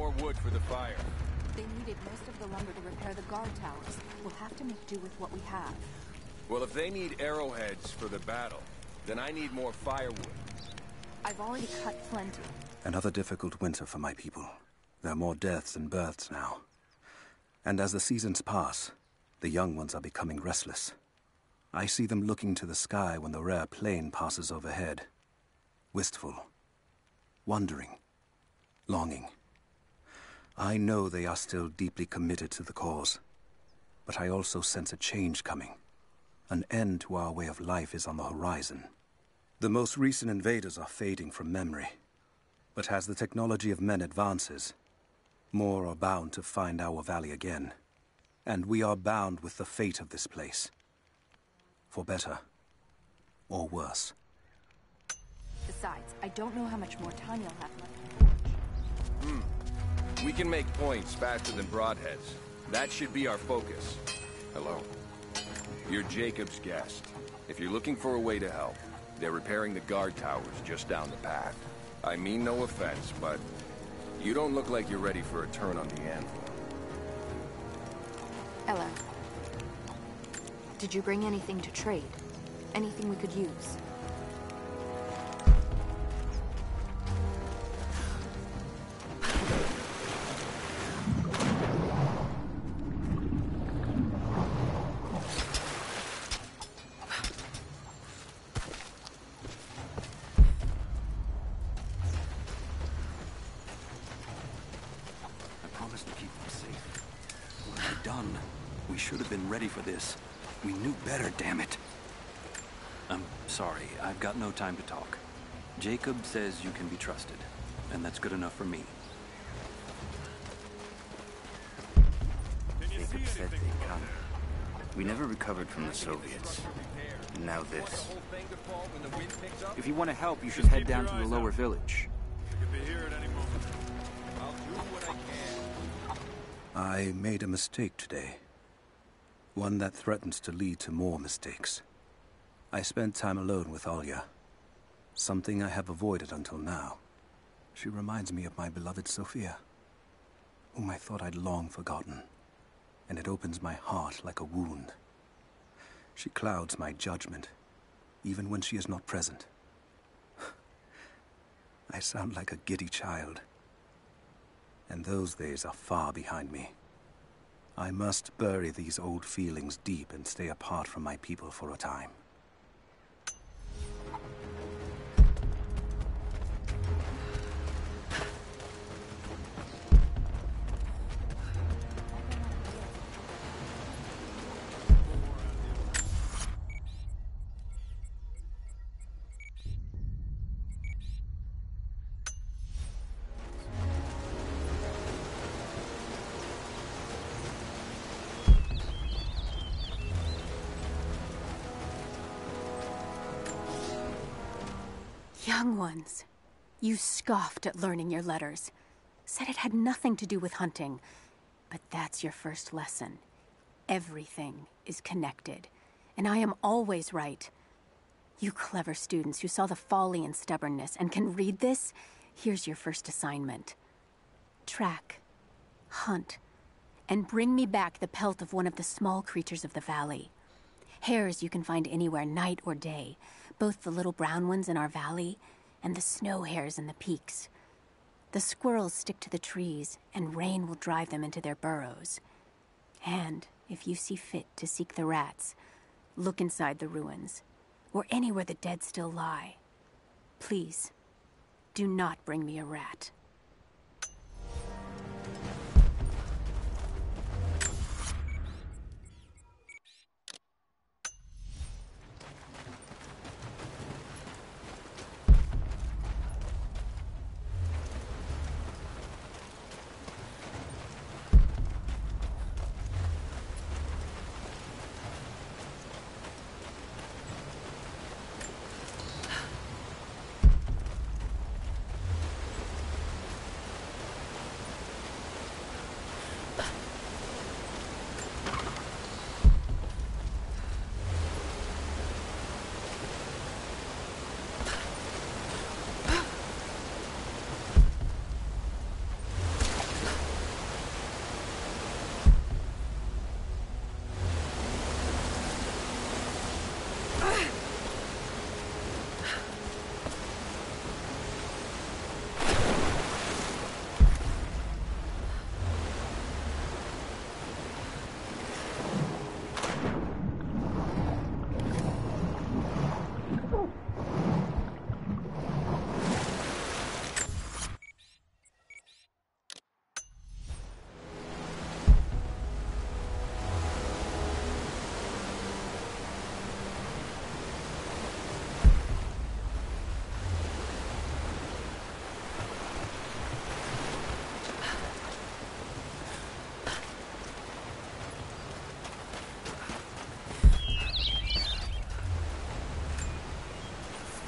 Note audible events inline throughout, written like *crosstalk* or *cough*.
wood for the fire? They needed most of the lumber to repair the guard towers. We'll have to make do with what we have. Well, if they need arrowheads for the battle, then I need more firewood. I've already cut plenty. Another difficult winter for my people. There are more deaths than births now. And as the seasons pass, the young ones are becoming restless. I see them looking to the sky when the rare plane passes overhead. Wistful. Wondering. Longing. I know they are still deeply committed to the cause. But I also sense a change coming. An end to our way of life is on the horizon. The most recent invaders are fading from memory. But as the technology of men advances, more are bound to find our valley again. And we are bound with the fate of this place. For better. Or worse. Besides, I don't know how much more time you'll have left. Hmm. We can make points faster than broadheads. That should be our focus. Hello. You're Jacob's guest. If you're looking for a way to help, they're repairing the guard towers just down the path. I mean no offense, but you don't look like you're ready for a turn on the anvil. Ella. Did you bring anything to trade? Anything we could use? Should have been ready for this. We knew better, damn it. I'm sorry, I've got no time to talk. Jacob says you can be trusted, and that's good enough for me. Jacob said they'd come. We never recovered from the Soviets. And now this. If you want to help, you should head down to the lower village. I made a mistake today. One that threatens to lead to more mistakes. I spent time alone with Olya. Something I have avoided until now. She reminds me of my beloved Sophia, whom I thought I'd long forgotten. And it opens my heart like a wound. She clouds my judgment, even when she is not present. *sighs* I sound like a giddy child. And those days are far behind me. I must bury these old feelings deep and stay apart from my people for a time. You scoffed at learning your letters. Said it had nothing to do with hunting. But that's your first lesson. Everything is connected. And I am always right. You clever students who saw the folly and stubbornness and can read this, here's your first assignment. Track, hunt, and bring me back the pelt of one of the small creatures of the valley. Hares you can find anywhere, night or day, both the little brown ones in our valley and the snow hares in the peaks. The squirrels stick to the trees, and rain will drive them into their burrows. And if you see fit to seek the rats, look inside the ruins, or anywhere the dead still lie. Please, do not bring me a rat.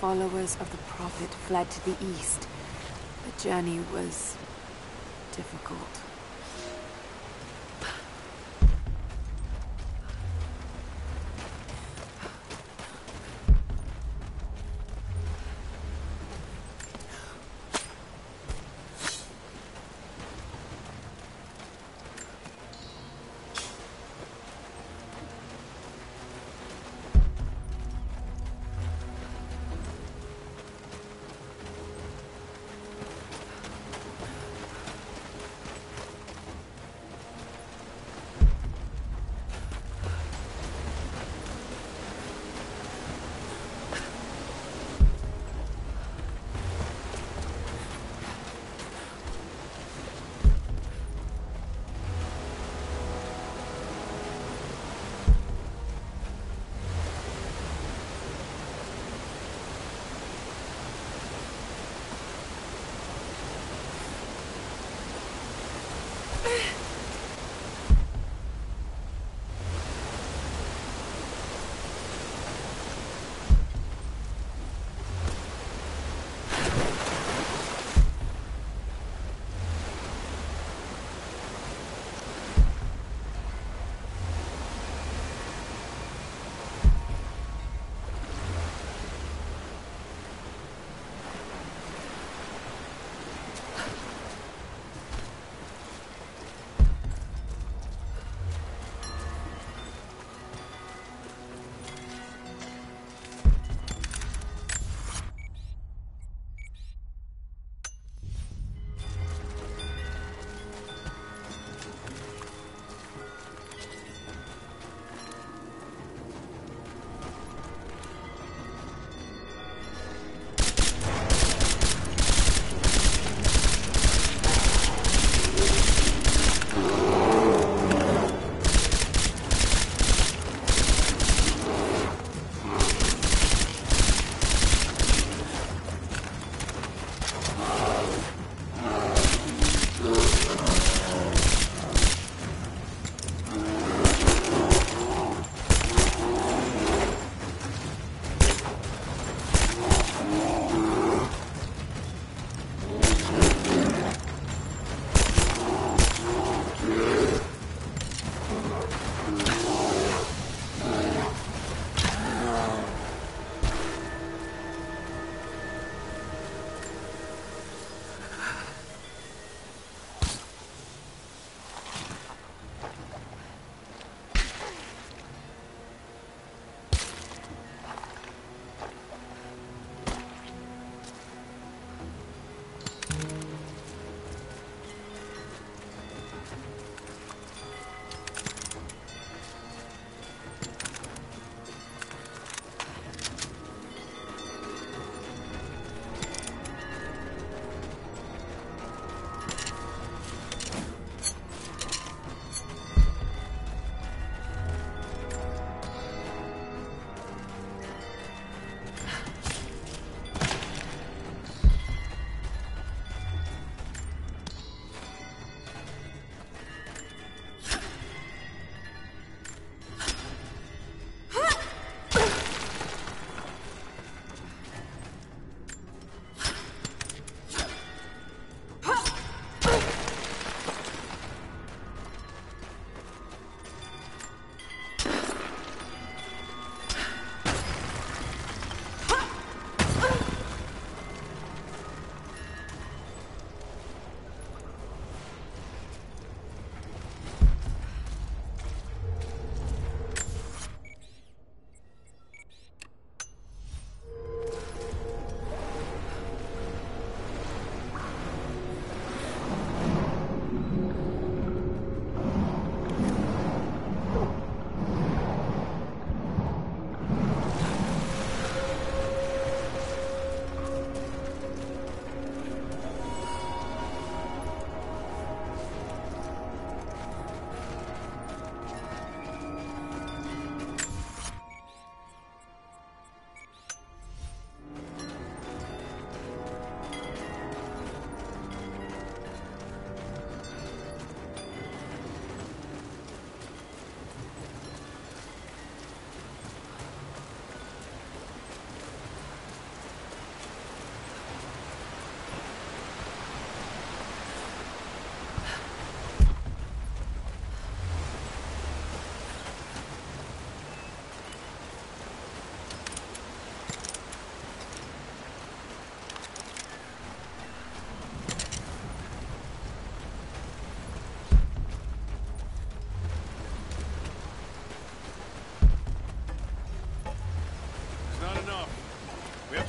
Followers of the Prophet fled to the east. The journey was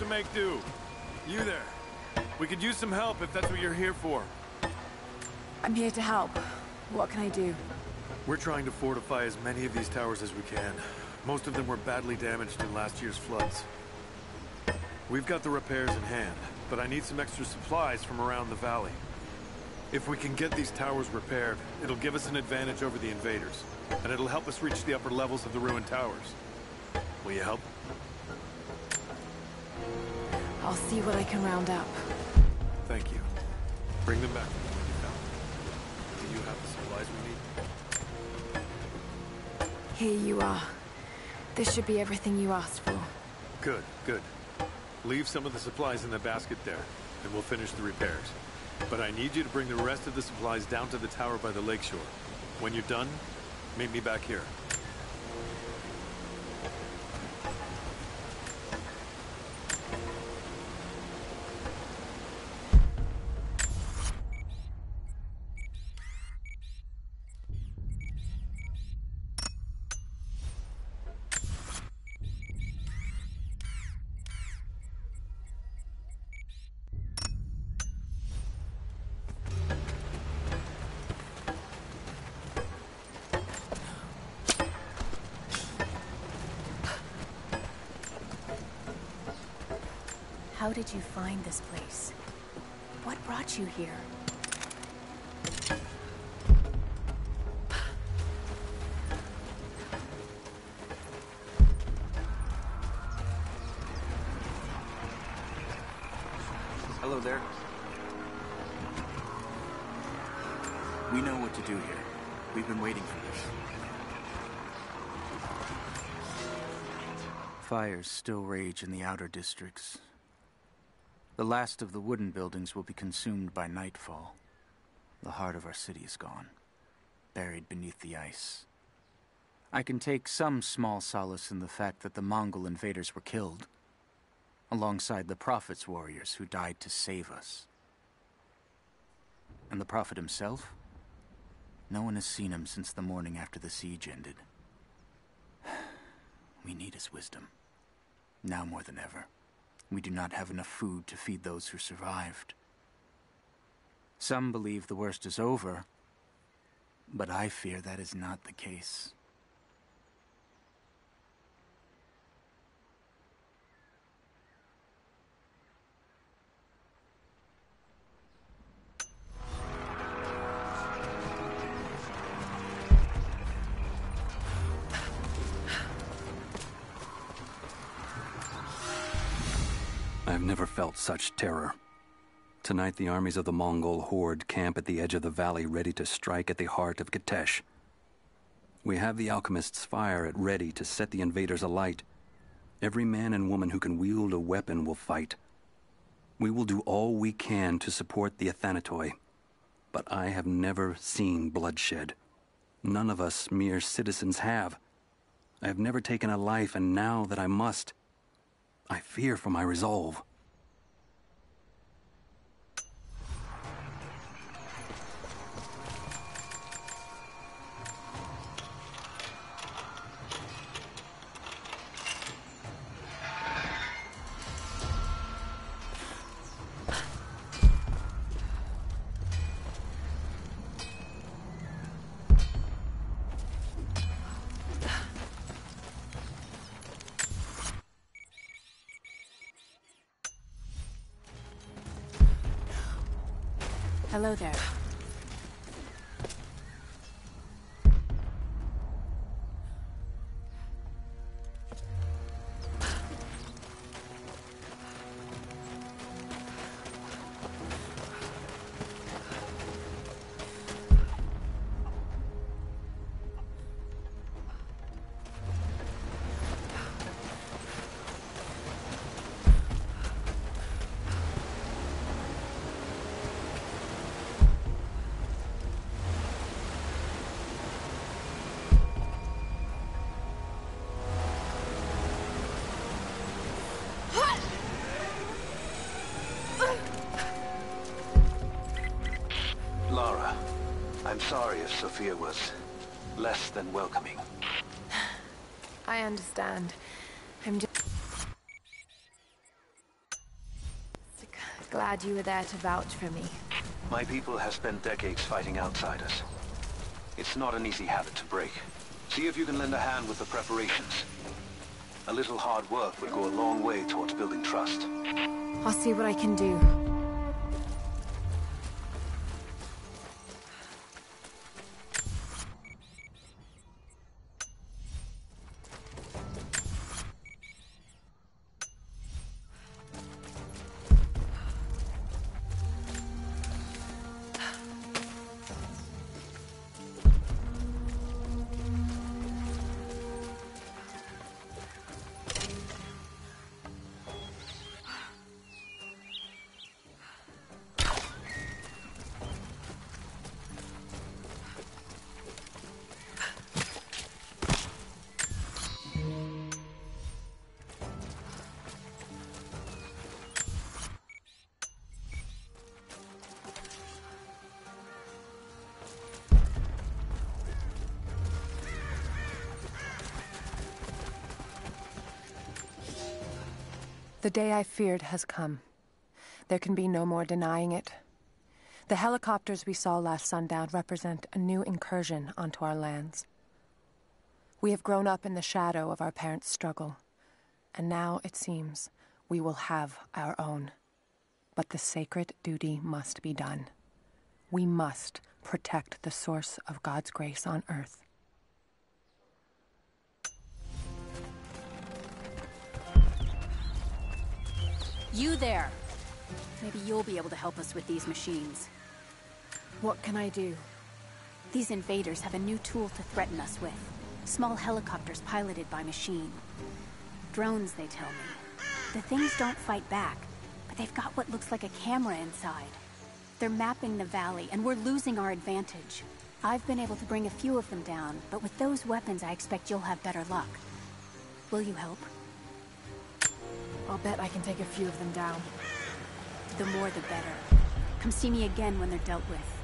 make do. You there. We could use some help if that's what you're here for. I'm here to help. What can I do? We're trying to fortify as many of these towers as we can. Most of them were badly damaged in last year's floods. We've got the repairs in hand, but I need some extra supplies from around the valley. If we can get these towers repaired, it'll give us an advantage over the invaders, and it'll help us reach the upper levels of the ruined towers. Will you help? I'll see what I can round up. Thank you. Bring them back when you found. Do you have the supplies we need? Here you are. This should be everything you asked for. Good, good. Leave some of the supplies in the basket there, and we'll finish the repairs. But I need you to bring the rest of the supplies down to the tower by the lakeshore. When you're done, meet me back here. Did you find this place? What brought you here? Hello there. We know what to do here. We've been waiting for this. Fires still rage in the outer districts. The last of the wooden buildings will be consumed by nightfall. The heart of our city is gone, buried beneath the ice. I can take some small solace in the fact that the Mongol invaders were killed, alongside the Prophet's warriors who died to save us. And the Prophet himself? No one has seen him since the morning after the siege ended. *sighs* We need his wisdom. Now more than ever. We do not have enough food to feed those who survived. Some believe the worst is over, but I fear that is not the case. I've never felt such terror. Tonight, the armies of the Mongol horde camp at the edge of the valley, ready to strike at the heart of Kitezh. We have the alchemist's fire at ready to set the invaders alight. Every man and woman who can wield a weapon will fight. We will do all we can to support the Athanatoi, but I have never seen bloodshed. None of us mere citizens have. I have never taken a life, and now that I must, I fear for my resolve. Glad you were there to vouch for me. My people have spent decades fighting outsiders. It's not an easy habit to break. See if you can lend a hand with the preparations. A little hard work would go a long way towards building trust. I'll see what I can do. The day I feared has come. There can be no more denying it. The helicopters we saw last sundown represent a new incursion onto our lands. We have grown up in the shadow of our parents' struggle, and now it seems we will have our own. But the sacred duty must be done. We must protect the source of God's grace on earth. You there! Maybe you'll be able to help us with these machines. What can I do? These invaders have a new tool to threaten us with. Small helicopters piloted by machine. Drones, they tell me. The things don't fight back, but they've got what looks like a camera inside. They're mapping the valley, and we're losing our advantage. I've been able to bring a few of them down, but with those weapons I expect you'll have better luck. Will you help? I'll bet I can take a few of them down. The more the better. Come see me again when they're dealt with.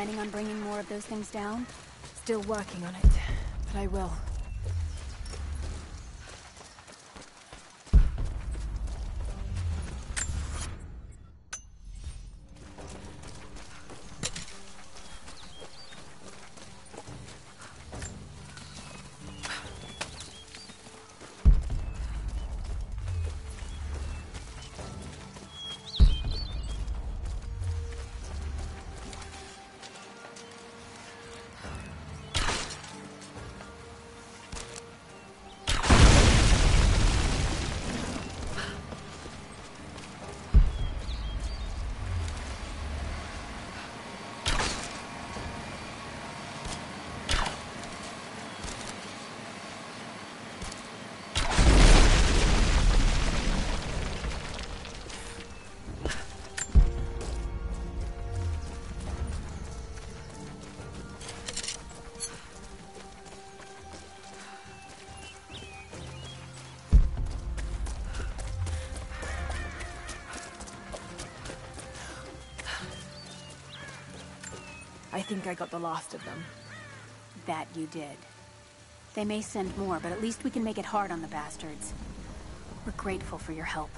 Planning on bringing more of those things down? Still working on it, but I will. Think I got the last of them. That you did. They may send more, but at least we can make it hard on the bastards. We're grateful for your help.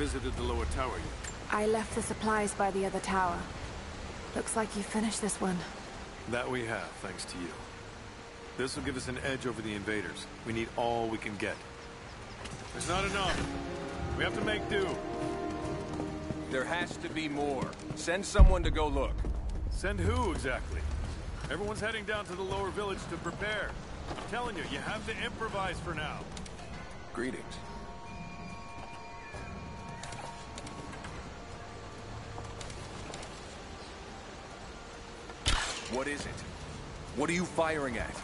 Visited the lower tower yet. I left the supplies by the other tower. Looks like you finished this one. That we have, thanks to you. This will give us an edge over the invaders. We need all we can get. There's not enough. We have to make do. There has to be more. Send someone to go look. Send who, exactly? Everyone's heading down to the lower village to prepare. I'm telling you, you have to improvise for now. Greetings. What is it? What are you firing at?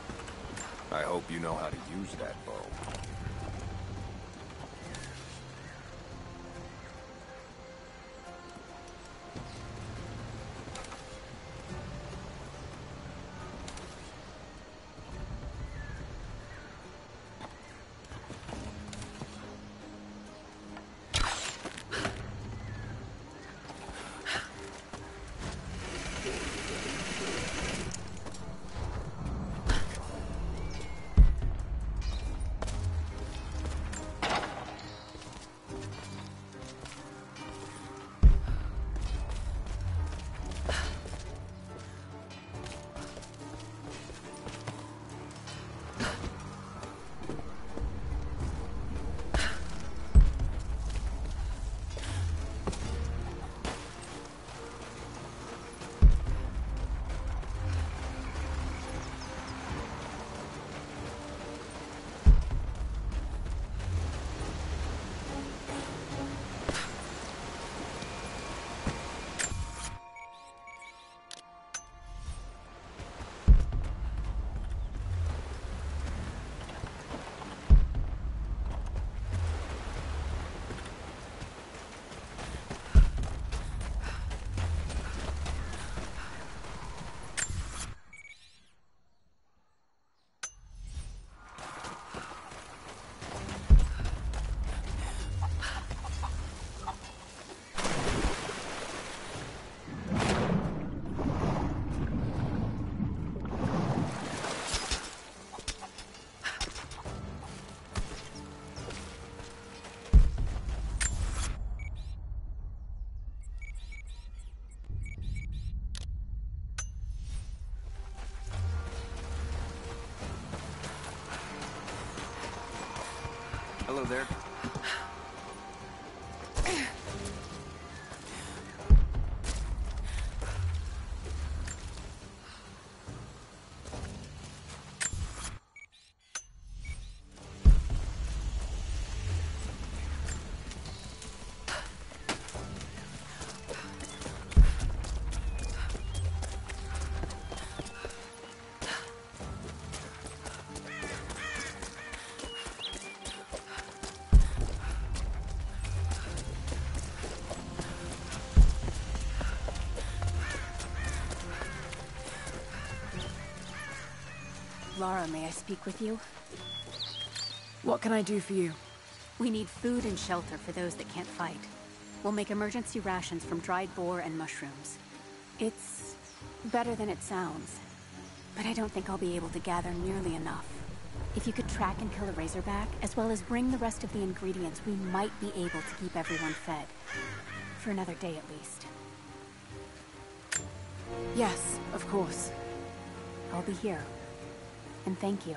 I hope you know how to use that bow. Lara, may I speak with you? What can I do for you? We need food and shelter for those that can't fight. We'll make emergency rations from dried boar and mushrooms. It's better than it sounds, but I don't think I'll be able to gather nearly enough. If you could track and kill a razorback, as well as bring the rest of the ingredients, we might be able to keep everyone fed. For another day at least. Yes, of course. I'll be here. And thank you.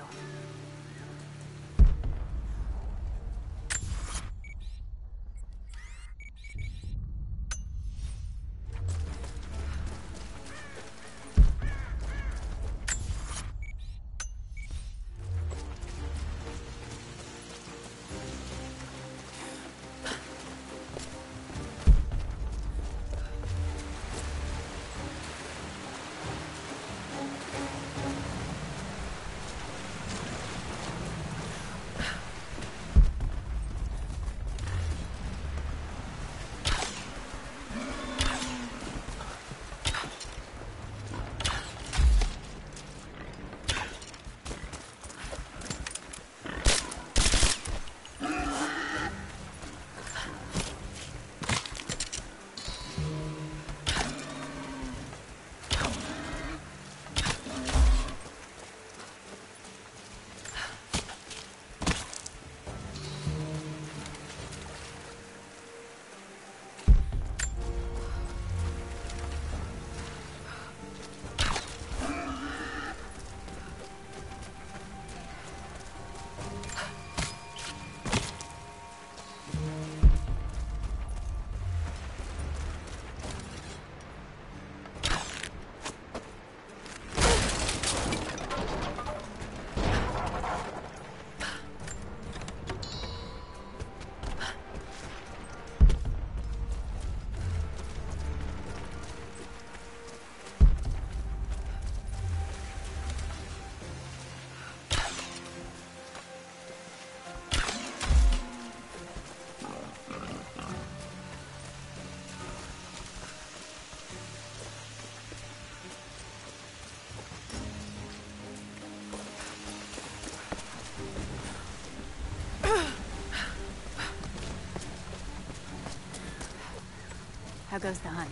Goes the hunt?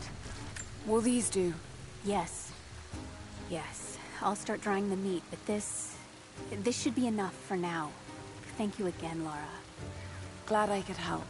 Will these do? Yes. Yes. I'll start drying the meat, but this... This should be enough for now. Thank you again, Lara. Glad I could help.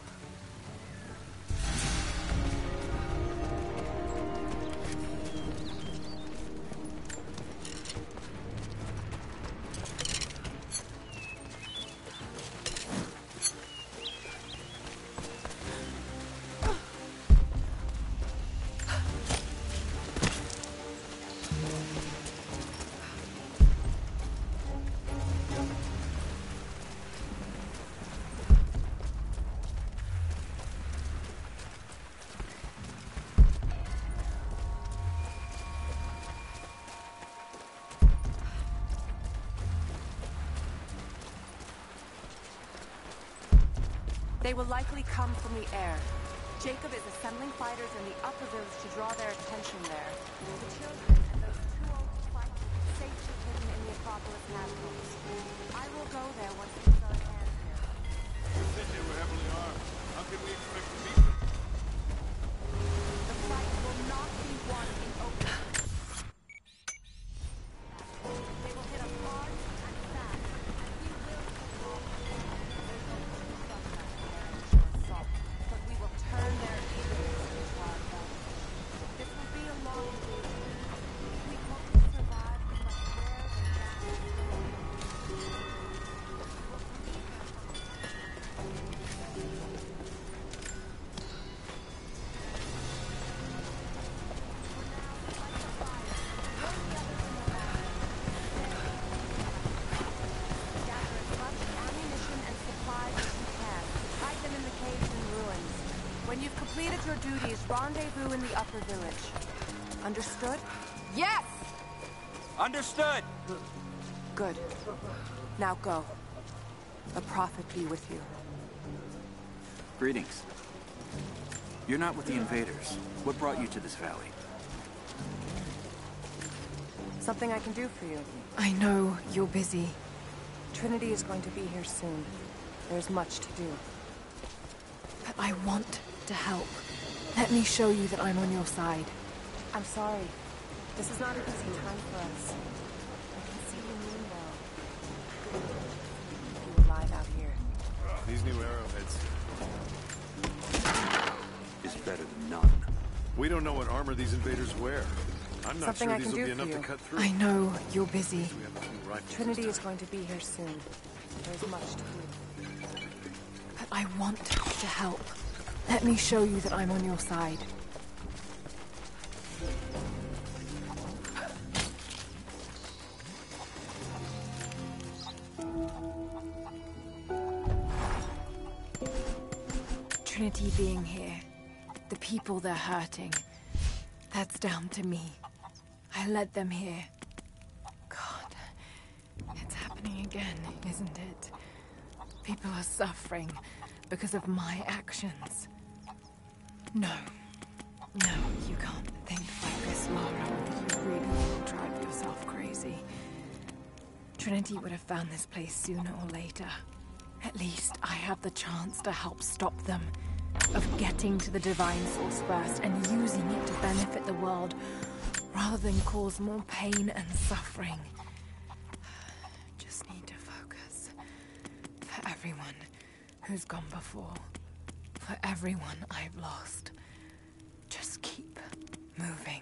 They will likely come from the air. Jacob is assembling fighters in the upper village to draw their attention there. Rendezvous in the upper village. Understood? Yes! Understood! Good. Now go. The prophet be with you. Greetings. You're not with the invaders. What brought you to this valley? Something I can do for you. I know you're busy. Trinity is going to be here soon. There's much to do. But I want to help. Let me show you that I'm on your side. I'm sorry. This is not a busy time for us. I can see you mean well. Keep you alive out here. These new arrowheads. Is better than none. We don't know what armor these invaders wear. I'm not Something sure I these will be for enough to cut through. I know you're busy. We have a few rifles Trinity is going to be here soon. There's much to do. But I want to help. Let me show you that I'm on your side. Trinity being here, the people they're hurting, that's down to me. I led them here. God, it's happening again, isn't it? People are suffering because of my actions. No. No, you can't think like this, Lara. You really will drive yourself crazy. Trinity would have found this place sooner or later. At least I have the chance to help stop them. Of getting to the Divine Source first and using it to benefit the world, rather than cause more pain and suffering. Just need to focus. For everyone who's gone before. For everyone I've lost. Just keep moving.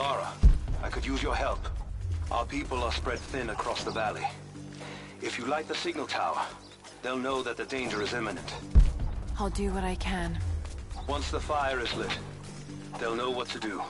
Lara, I could use your help. Our people are spread thin across the valley. If you light the signal tower, they'll know that the danger is imminent. I'll do what I can. Once the fire is lit, they'll know what to do.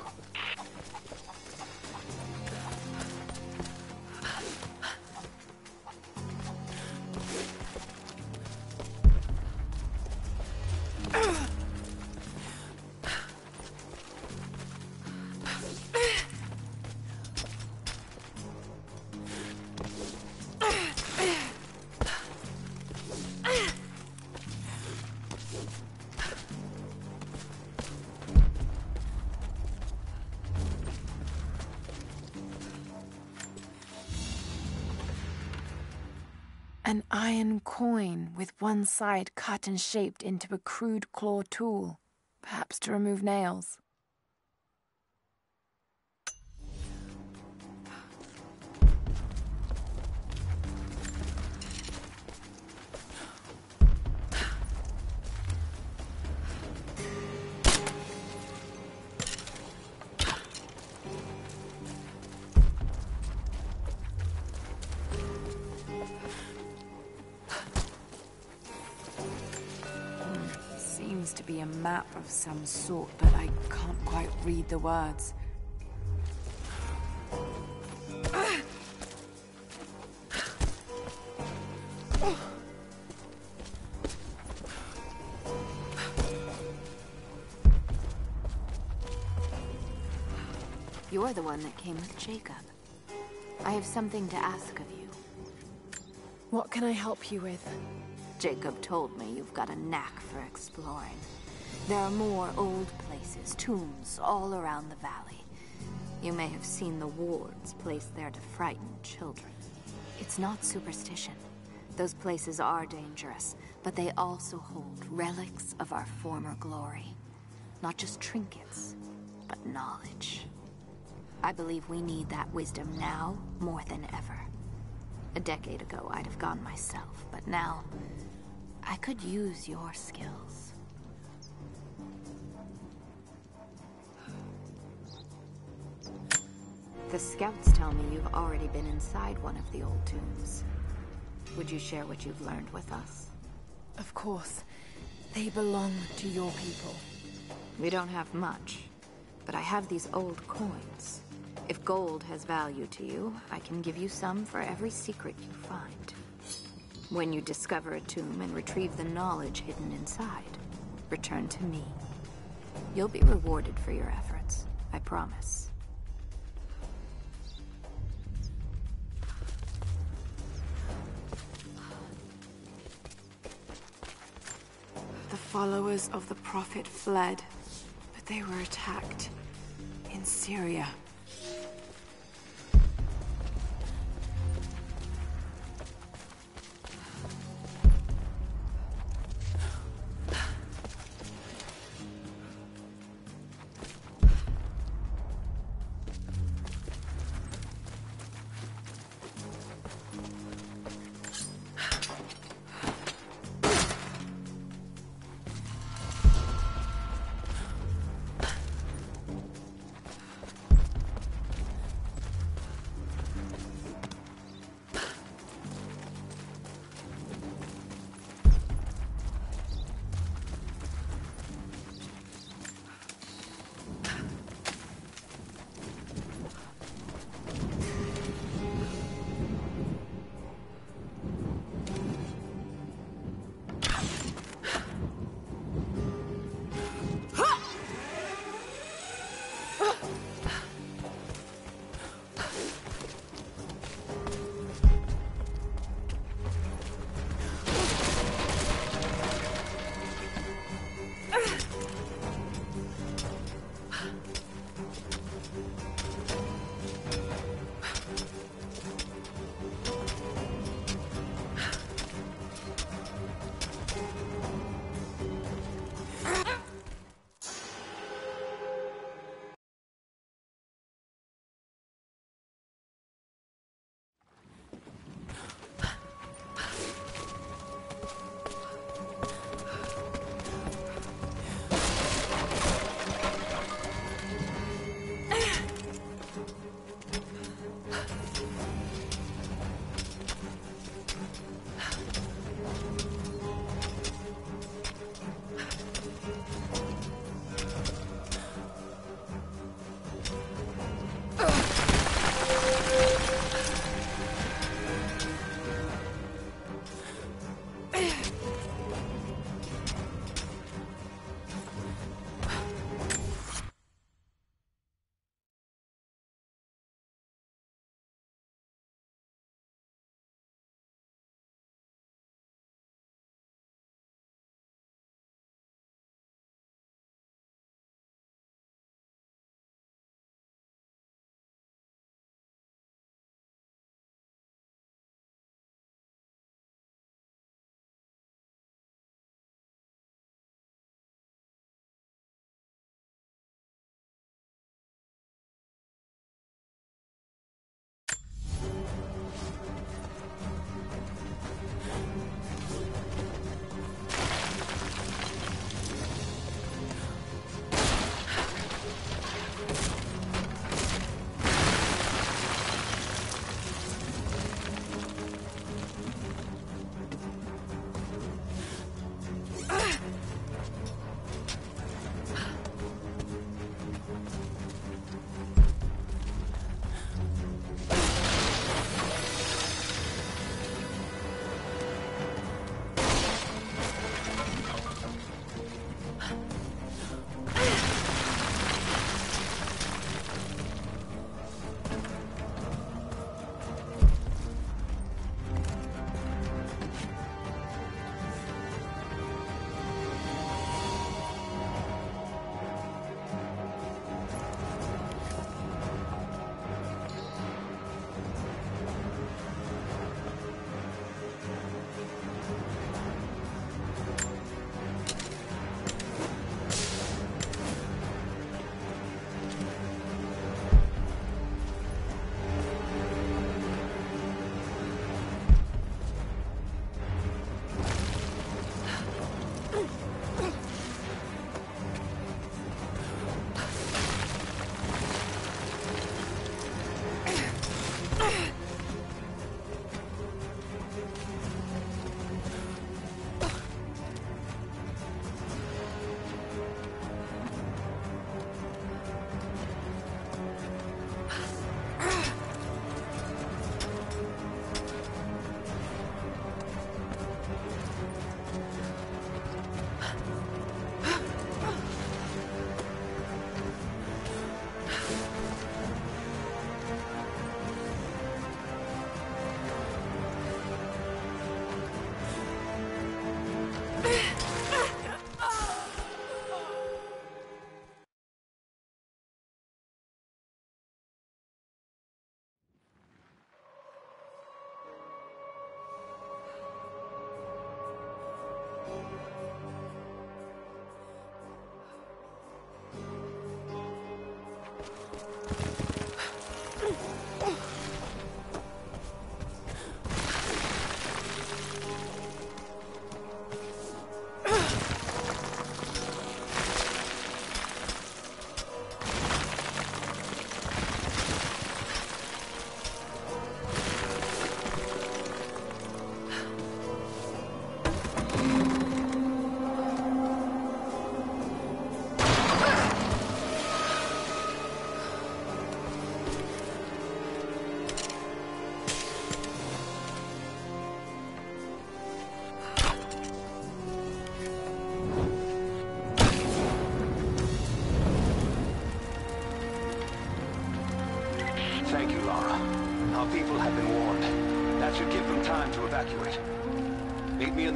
An iron coin with one side cut and shaped into a crude claw tool, perhaps to remove nails. Map of some sort, but I can't quite read the words. You're the one that came with Jacob. I have something to ask of you. What can I help you with? Jacob told me you've got a knack for exploring. There are more old places, tombs, all around the valley. You may have seen the wards placed there to frighten children. It's not superstition. Those places are dangerous, but they also hold relics of our former glory. Not just trinkets, but knowledge. I believe we need that wisdom now more than ever. A decade ago, I'd have gone myself, but now I could use your skills. The scouts tell me you've already been inside one of the old tombs. Would you share what you've learned with us? Of course. They belong to your people. We don't have much, but I have these old coins. If gold has value to you, I can give you some for every secret you find. When you discover a tomb and retrieve the knowledge hidden inside, return to me. You'll be rewarded for your efforts, I promise. Followers of the Prophet fled, but they were attacked in Syria.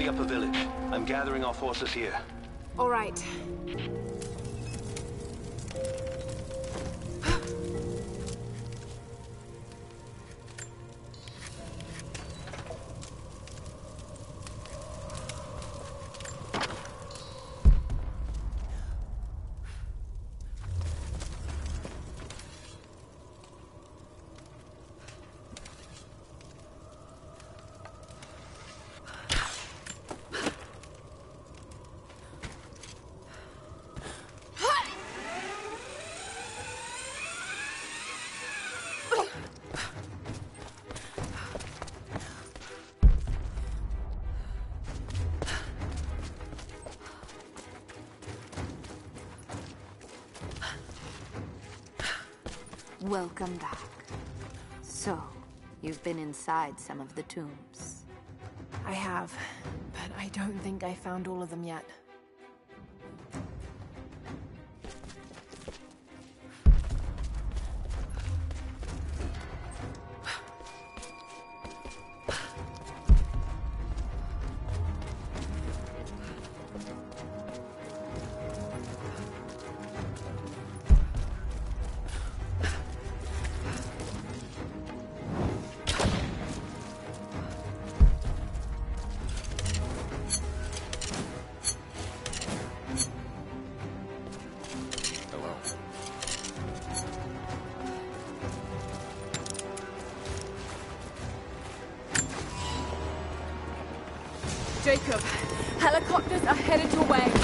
upper village. I'm gathering our forces here. All right. Welcome back. So, you've been inside some of the tombs. I have, but I don't think I found all of them yet. Jacob, helicopters are headed your way.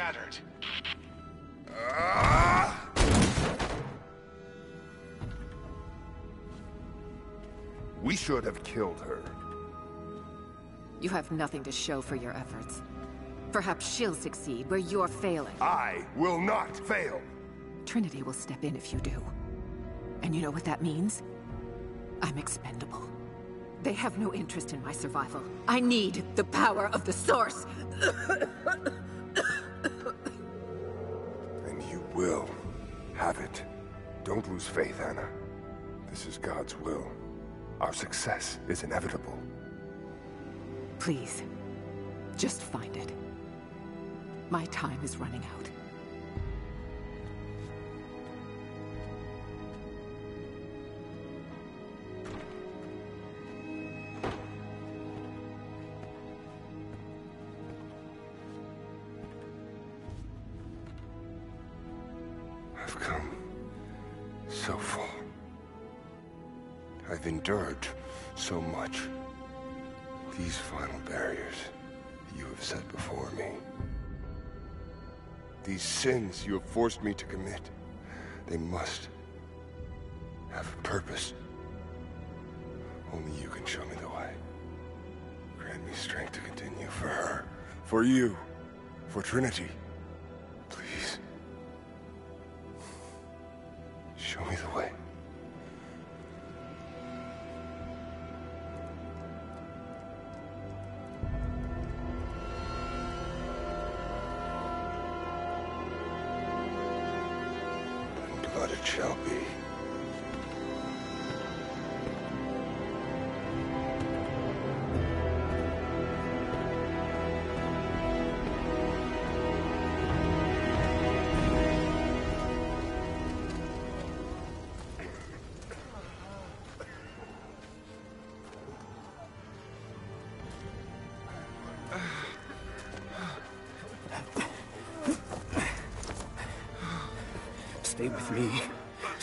And scattered. Ah! We should have killed her. You have nothing to show for your efforts. Perhaps she'll succeed where you're failing. I will not fail. Trinity will step in if you do. And you know what that means? I'm expendable. They have no interest in my survival. I need the power of the Source! *laughs* will have it. Don't lose faith, Anna. This is God's will. Our success is inevitable. Please, just find it. My time is running out. Forced me to commit, they must have a purpose. Only you can show me the way. Grant me strength to continue for her, for you, for Trinity.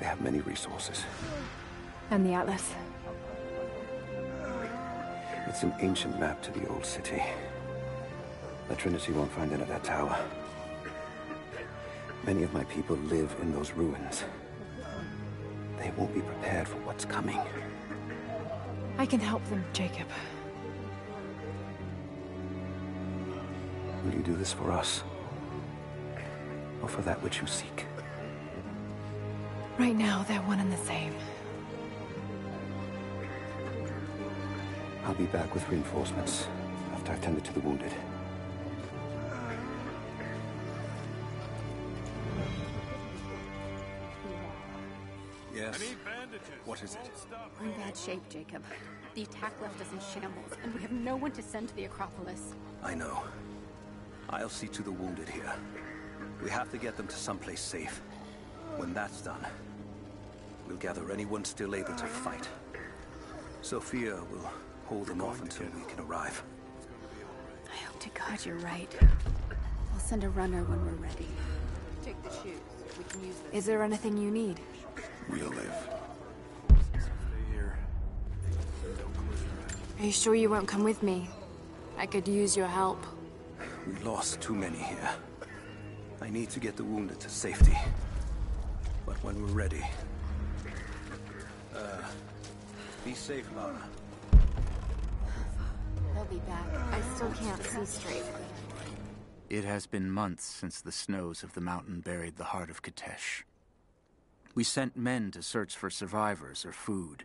They have many resources. And the Atlas? It's an ancient map to the old city. The Trinity won't find it at that tower. Many of my people live in those ruins. They won't be prepared for what's coming. I can help them, Jacob. Will you do this for us? Or for that which you seek? Right now, they're one and the same. I'll be back with reinforcements after I've tended to the wounded. Yes. What is it? We're in bad shape, Jacob. The attack left us in shambles, and we have no one to send to the Acropolis. I know. I'll see to the wounded here. We have to get them to someplace safe. When that's done, we'll gather anyone still able to fight. Sophia will hold them off until we can arrive. I hope to God you're right. We'll send a runner when we're ready. Take the shoes. We can use them. Is there anything you need? We'll live. Are you sure you won't come with me? I could use your help. We lost too many here. I need to get the wounded to safety. But when we're ready... Uh, be safe, Lara. They'll be back. I still can't see straight. It has been months since the snows of the mountain buried the heart of Kitezh. We sent men to search for survivors or food,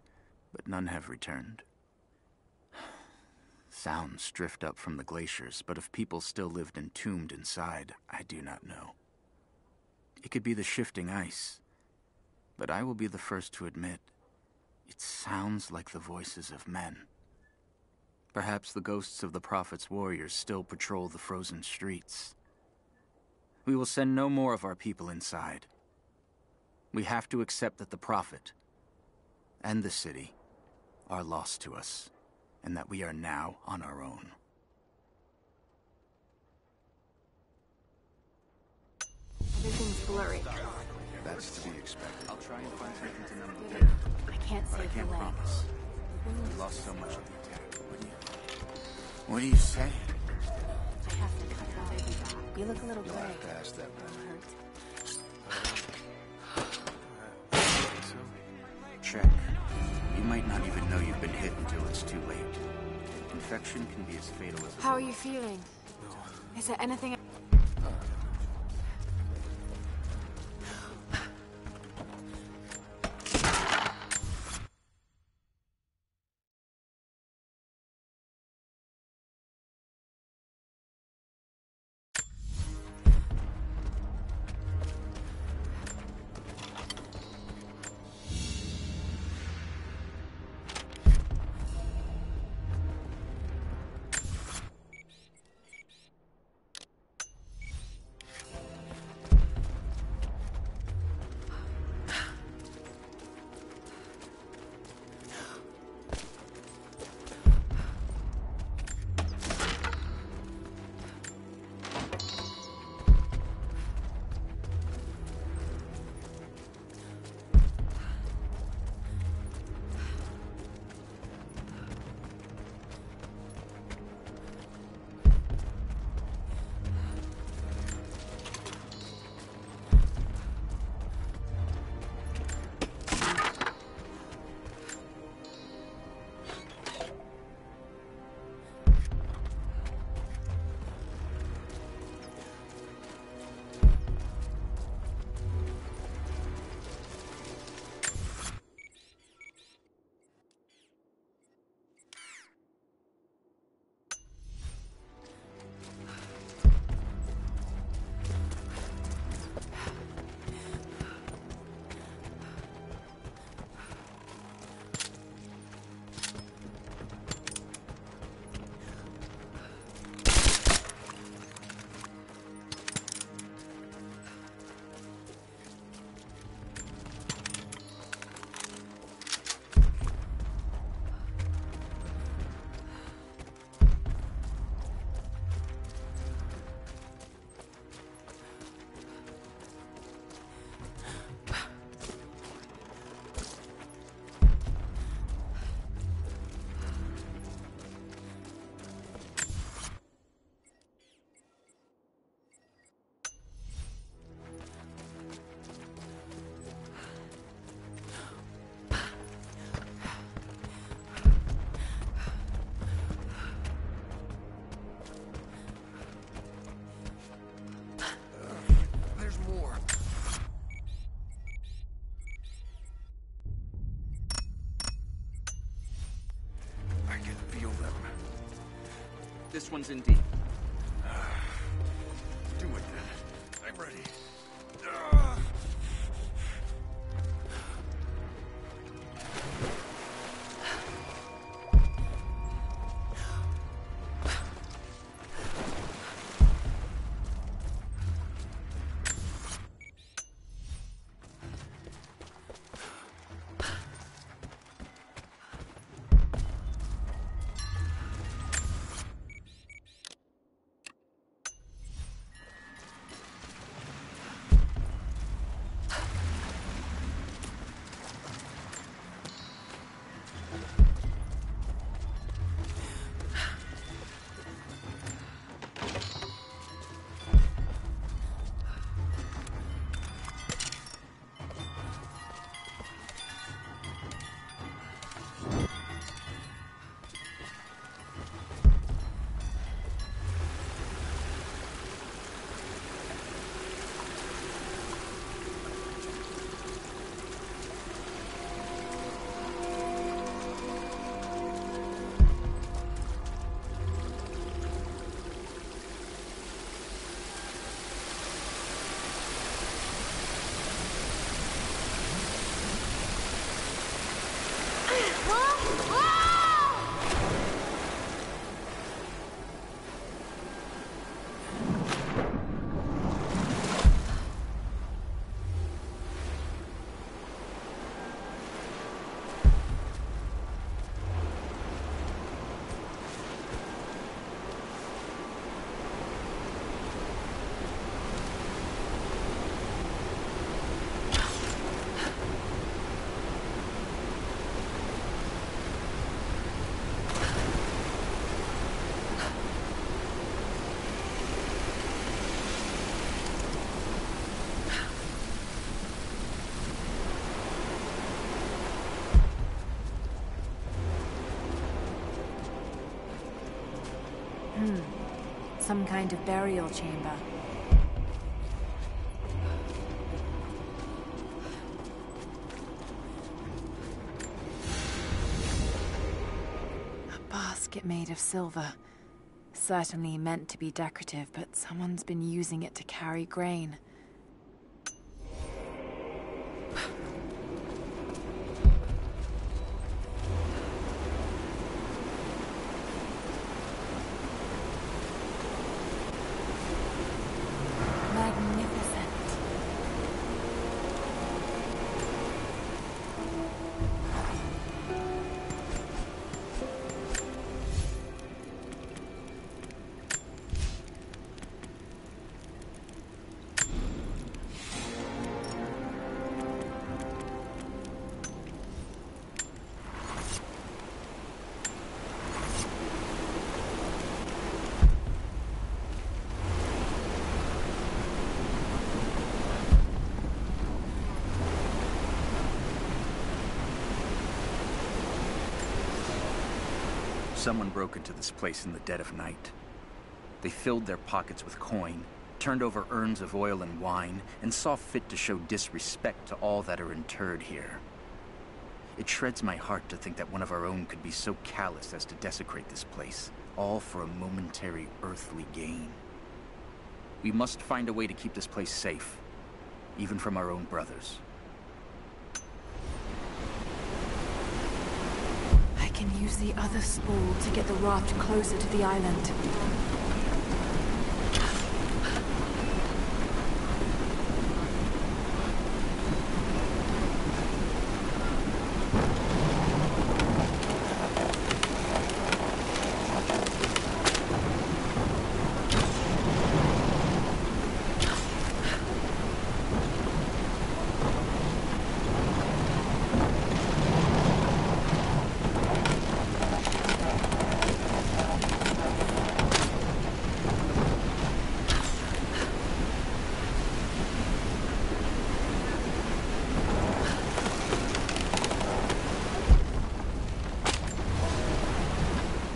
but none have returned. *sighs* Sounds drift up from the glaciers, but if people still lived entombed inside, I do not know. It could be the shifting ice, but I will be the first to admit it sounds like the voices of men. Perhaps the ghosts of the Prophet's warriors still patrol the frozen streets. We will send no more of our people inside. We have to accept that the Prophet and the city are lost to us, and that we are now on our own. Everything's blurry. That's to be expected. I'll try and find something to numb the pain, I can't but I can't promise. We lost so much of the attack. What do you... What do you say? I have to cut it off. You look a little You'll gray. have to ask that man. Hurt. Check. You might not even know you've been hit until it's too late. Infection can be as fatal as... How are you feeling? Is there anything... one's in Some kind of burial chamber. A basket made of silver. Certainly meant to be decorative, but someone's been using it to carry grain. Someone broke into this place in the dead of night. They filled their pockets with coin, turned over urns of oil and wine, and saw fit to show disrespect to all that are interred here. It shreds my heart to think that one of our own could be so callous as to desecrate this place, all for a momentary earthly gain. We must find a way to keep this place safe, even from our own brothers. Can use the other spool to get the raft closer to the island.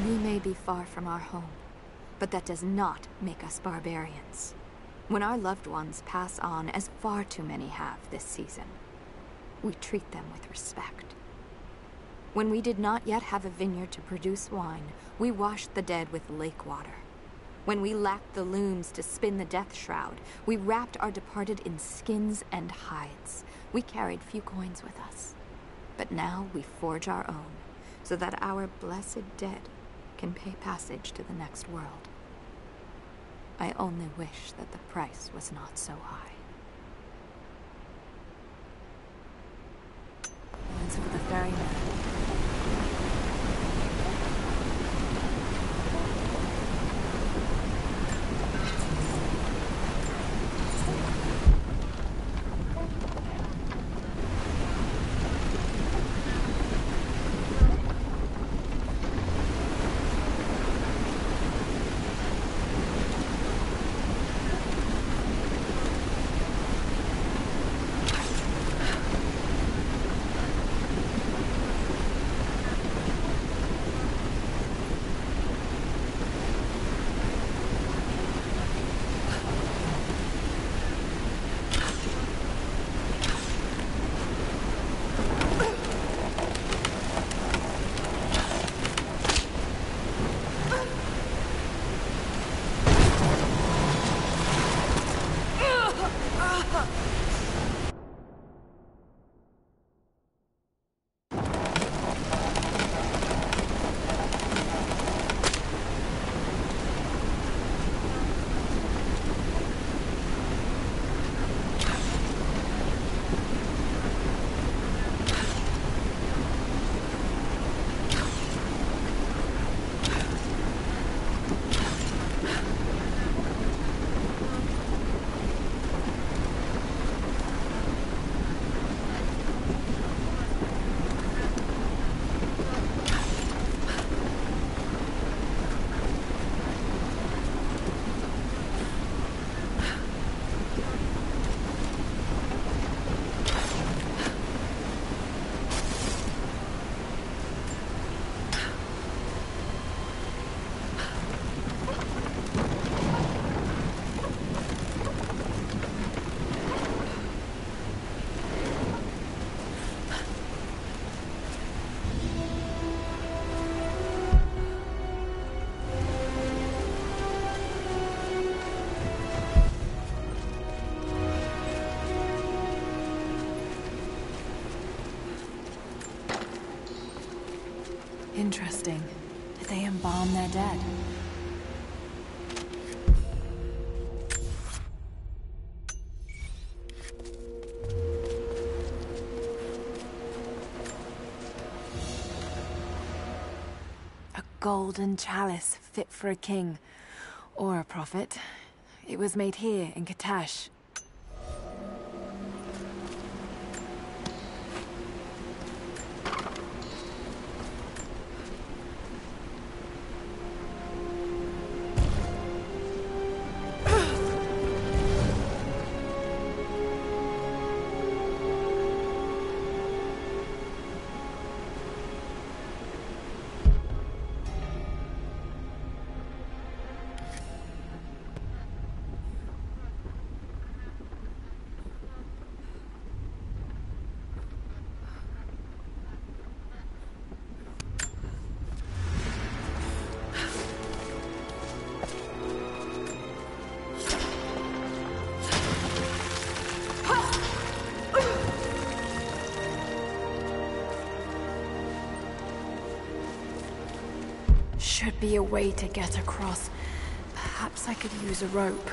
We be far from our home, but that does not make us barbarians. When our loved ones pass on, as far too many have this season, we treat them with respect. When we did not yet have a vineyard to produce wine, we washed the dead with lake water. When we lacked the looms to spin the death shroud, we wrapped our departed in skins and hides. We carried few coins with us. But now we forge our own, so that our blessed dead can pay passage to the next world. I only wish that the price was not so high. One's for the ferryman. Golden chalice fit for a king. Or a prophet. It was made here in Kitezh. Be a way to get across. Perhaps I could use a rope.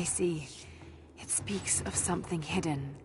I see. It speaks of something hidden,